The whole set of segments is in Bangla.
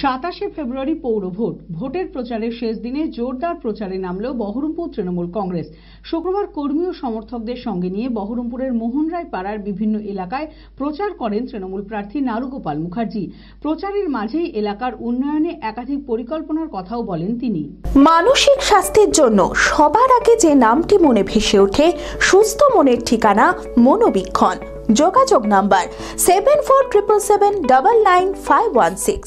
সাতাশে ফেব্রুয়ারি পৌর ভোট। ভোটের প্রচারের শেষ দিনে জোরদার প্রচারে নামল বহরমপুর তৃণমূল কংগ্রেস। শুক্রবার কর্মী ও সমর্থকদের সঙ্গে নিয়ে বহরমপুরের মোহনরায় পাড়ার বিভিন্ন এলাকায় প্রচার করেন তৃণমূল প্রার্থী নারুগোপাল মুখার্জি। প্রচারের মাঝেই এলাকার উন্নয়নে একাধিক পরিকল্পনার কথাও বলেন তিনি। মানসিক স্বাস্থ্যের জন্য সবার আগে যে নামটি মনে ভেসে ওঠে, সুস্থ মনের ঠিকানা মনোবীক্ষণ। যোগাযোগ number seven four triple seven double nine five one six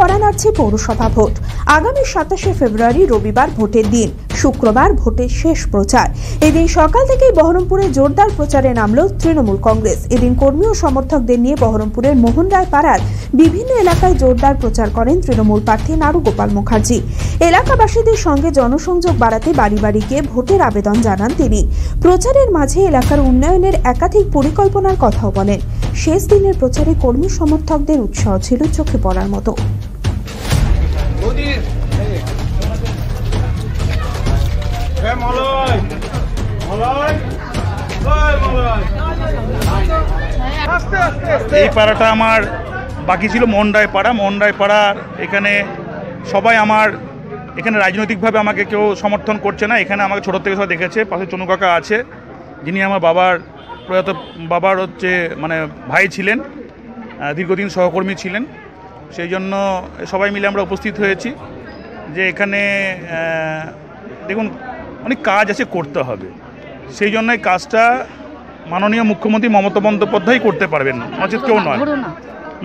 করা নাড়ছে পৌরসভা ভোট। আগামী সাতাশে ফেব্রুয়ারি রবিবার ভোটের দিন, শুক্রবার ভোটের শেষ প্রচার। এদিন সকাল থেকেই বহরমপুরে জোরদার প্রচারে নামল তৃণমূল কংগ্রেস। এদিন কর্মী ও সমর্থকদের নিয়ে বহরমপুরের মোহনরায় পাড়ার বিভিন্ন এলাকায় জোরদার প্রচার করেন তৃণমূল প্রার্থী নারু গোপাল মুখার্জি। এলাকাবাসীদের সঙ্গে জনসংযোগ বাড়াতে বাড়ি বাড়ি গিয়ে ভোটের আবেদন জানান তিনি। প্রচারের মাঝে এলাকার উন্নয়নের একাধিক পরিকল্পনার কথাও বলেন। শেষ দিনের প্রচারে কর্মী সমর্থকদের উৎসাহ ছিল চোখে পড়ার মতো। এই পাড়াটা আমার বাকি ছিল মন্ডায় পাড়া। মন্ডায় পাড়ার এখানে সবাই আমার এখানে রাজনৈতিকভাবে আমাকে কেউ সমর্থন করছে না। এখানে আমাকে ছোটোর থেকে সবাই দেখেছে। পাশে চনু কাকা আছে, যিনি আমার বাবার প্রয়াত বাবার হচ্ছে মানে ভাই ছিলেন দীর্ঘদিন সহকর্মী ছিলেন। সেই জন্য সবাই মিলে আমরা উপস্থিত হয়েছি যে এখানে দেখুন, অনেক কাজ আছে করতে হবে। সেই জন্য এই কাজটা মাননীয় মুখ্যমন্ত্রী মমতা বন্দ্যোপাধ্যায় করতে পারবেন। নচেত কেউ নয়।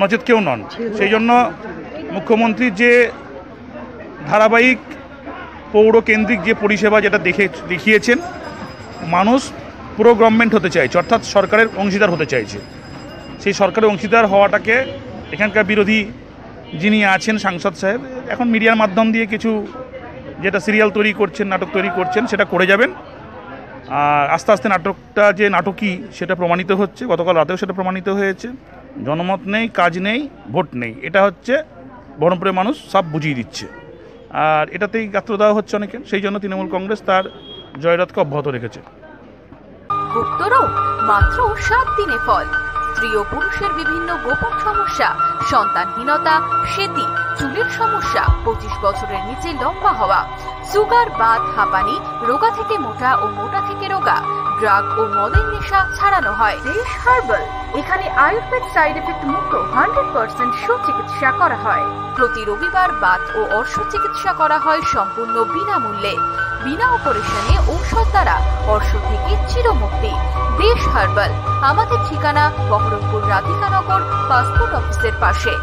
নচেত কেউ নন। সেই জন্য মুখ্যমন্ত্রী যে ধারাবাহিক পৌর কেন্দ্রিক যে পরিষেবা যেটা দেখে দেখিয়েছেন মানুষ পুরো গভর্নমেন্ট হতে চাইছে অর্থাৎ সরকারের অংশীদার হতে চাইছে। সেই সরকারের অংশীদার হওয়াটাকে এখানকার বিরোধী যিনি আছেন সাংসদ সাহেব এখন মিডিয়ার মাধ্যম দিয়ে কিছু যেটা সিরিয়াল তৈরি করছেন নাটক তৈরি করছেন সেটা করে যাবেন। আর আস্তে আস্তে নাটকটা যে নাটকই সেটা প্রমাণিত হচ্ছে। গতকাল রাতেও সেটা প্রমাণিত হয়েছে। জনমত নেই, কাজ নেই, ভোট নেই। এটা হচ্ছে বহরমপুরের মানুষ সব বুঝিয়ে দিচ্ছে। আর এটাতেই গাত্র দেওয়া হচ্ছে অনেকে সেই জন্য তৃণমূল কংগ্রেস তার জয়রাতকে অব্যাহত রেখেছে। মাত্র সাত দিনে ফল। স্ত্রী ও পুরুষের বিভিন্ন গোপন সমস্যা সন্তানহীনতা সেতি চুলের সমস্যা পঁচিশ বছরের নিচে লম্বা হওয়া সুগার বাত হাঁপানি রোগা থেকে মোটা ও মোটা থেকে রোগা ড্রাগ ও মদের নেশা ছাড়ানো হয়। দেশ হার্বাল এখানে আয়ুর্বেদ সাইড এফেক্ট মুক্ত হান্ড্রেড পার্সেন্ট সুচিকিৎসা করা হয়। প্রতি রবিবার বাত ও অর্শ চিকিৎসা করা হয় সম্পূর্ণ বিনামূল্যে। বিনা অপারেশনে ঔষধ দ্বারা অর্শ থেকে চিরমুক্তি। দেশ হার্বাল। আমাদের ঠিকানা বহরমপুর রাধিকানগর পাসপোর্ট অফিসের পাশে।